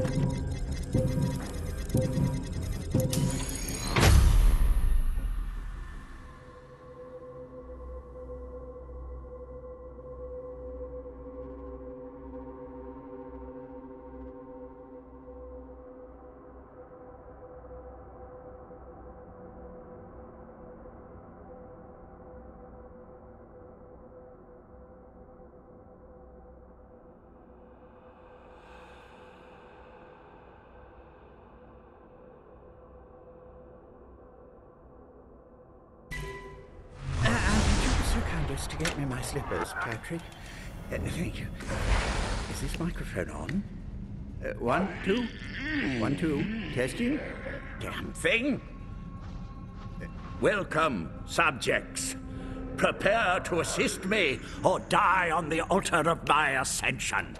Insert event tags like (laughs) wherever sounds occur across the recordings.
Thank you. To get me my slippers, Patrick. Uh, thank you. Is this microphone on? Uh, one, two, one, two. Testing. Damn thing. Uh, welcome, subjects. Prepare to assist me or die on the altar of my ascension.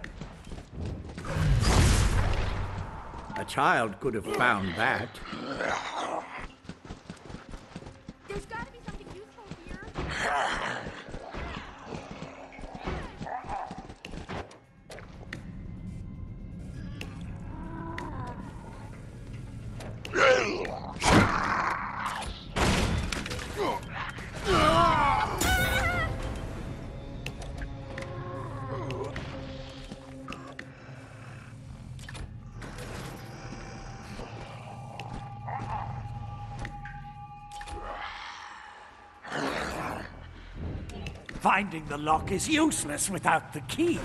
A child could have found that. Finding the lock is useless without the keys.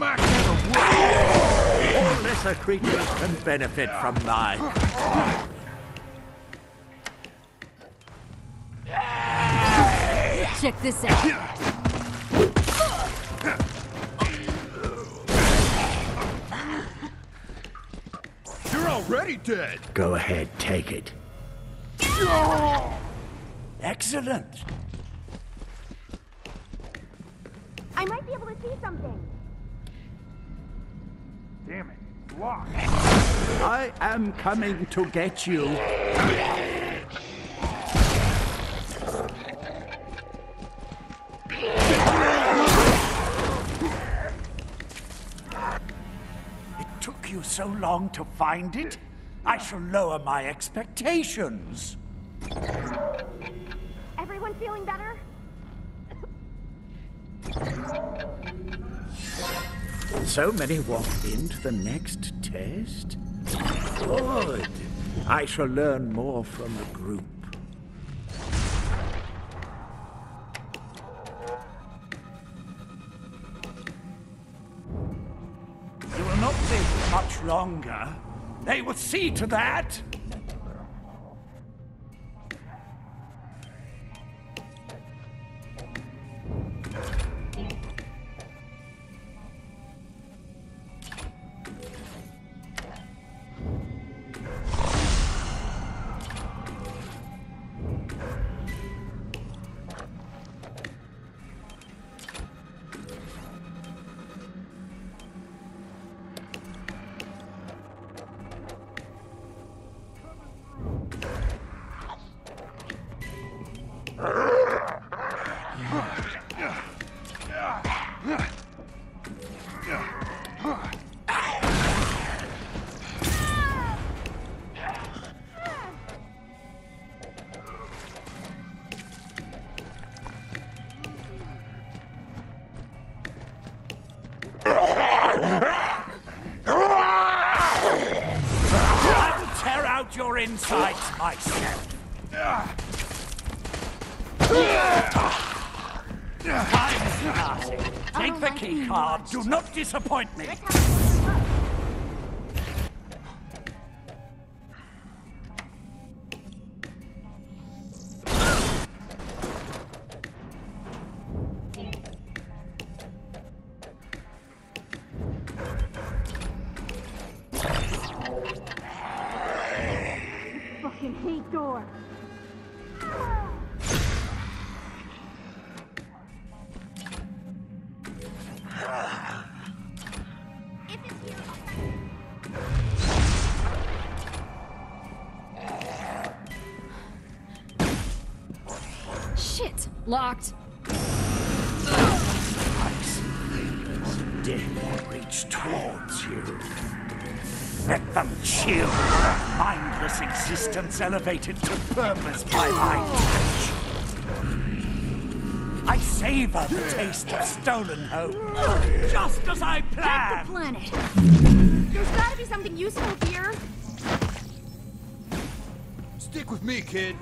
All lesser creatures can benefit from mine. Check this out. You're already dead. Go ahead, take it. Excellent. I might be able to see something. Damn it. Locked. I am coming to get you. It took you so long to find it? I shall lower my expectations. Feeling better? So many walked into the next test? Good. I shall learn more from a group. You will not live much longer. They will see to that. Insides myself. Time is passing. Take the key card. Do not disappoint me. Locked. I see. Dead creatures. march towards you. Let them chill, mindless existence elevated to purpose by my touch. I savor the taste of stolen hope, just as I Hack planned. the planet. There's gotta be something useful here. Stick with me, kid.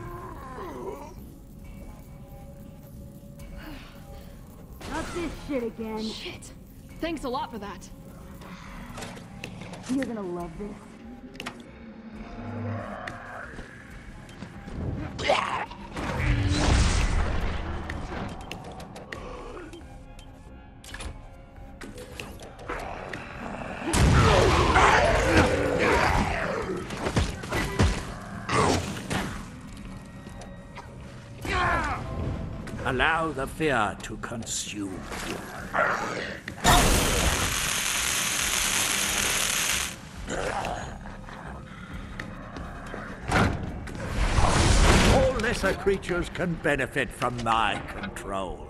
This shit again. Shit. Thanks a lot for that. You're gonna love this. Allow the fear to consume you. All lesser creatures can benefit from my control.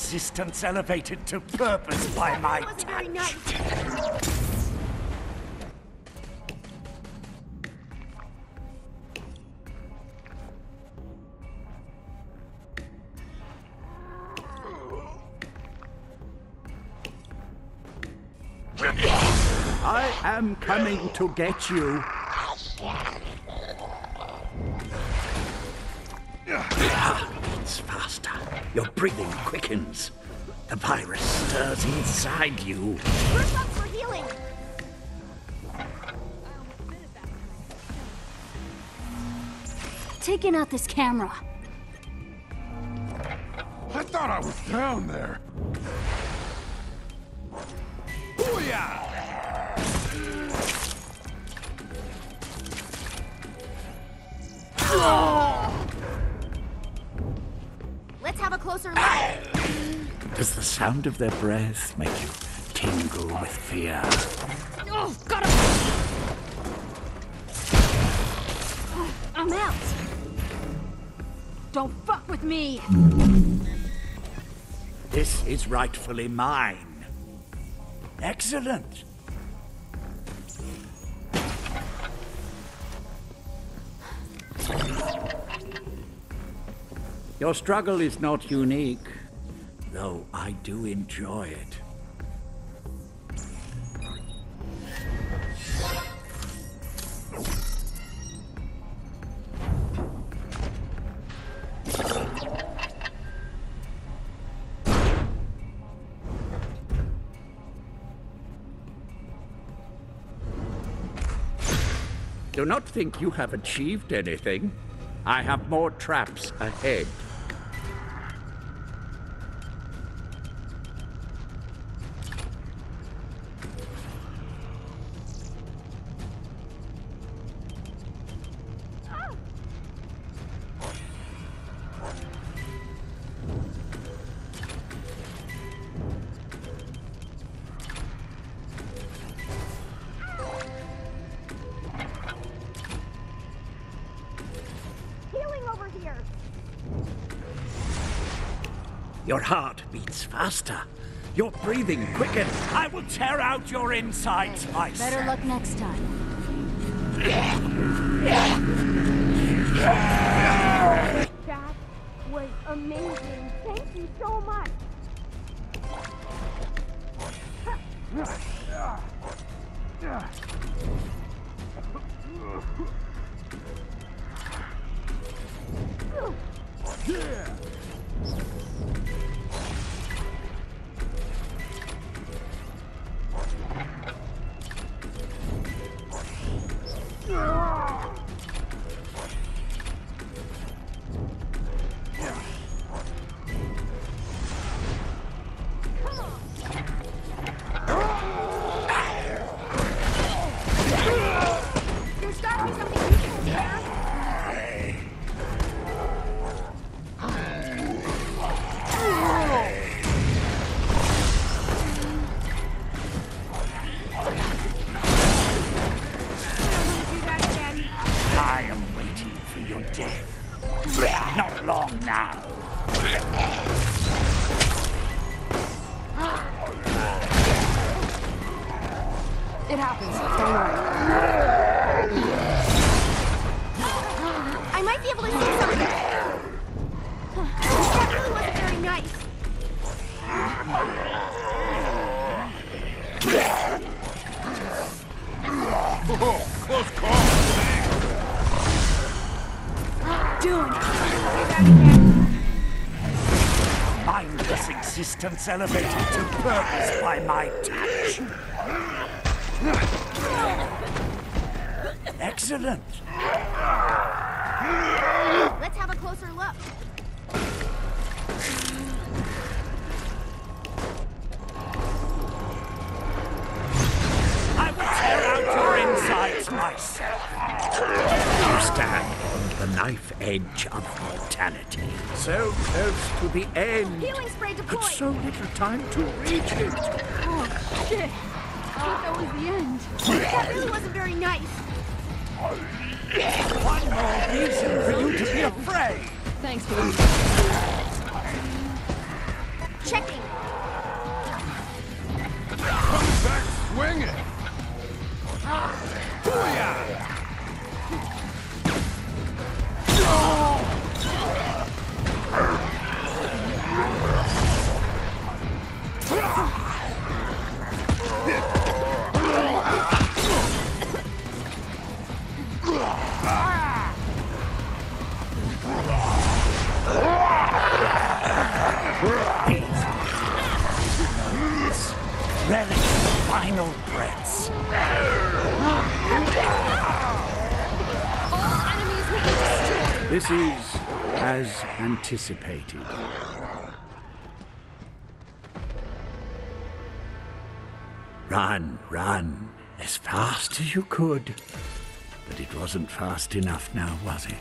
Existence elevated to purpose by my That wasn't very touch. nice. I am coming to get you. Your breathing quickens. The virus stirs inside you. First up for healing. Taking out this camera. I thought I was down there. Booyah! Closer look. Does the sound of their breath make you tingle with fear? Oh, got him! I'm out. Don't fuck with me. This is rightfully mine. Excellent. Your struggle is not unique, though I do enjoy it. Do not think you have achieved anything. I have more traps ahead. Your heart beats faster. Your breathing quickens. I will tear out your insides hey, myself. Better luck next time. That was amazing. Thank you so much. (laughs) Oh, close call. Mindless existence elevated to purpose by my touch. Excellent. Let's have a closer look. I will tear out your insides myself. You stand on the knife edge of mortality. So close to the end. Healing spray But so little time to reach it. Oh, shit. I thought that was the end. That really wasn't very nice. One more reason for you to be afraid. Thanks for the... Checking. Comes back swinging. Final. All enemies will be destroyed. This is as anticipated. Run, run, as fast as you could. But it wasn't fast enough now, was it?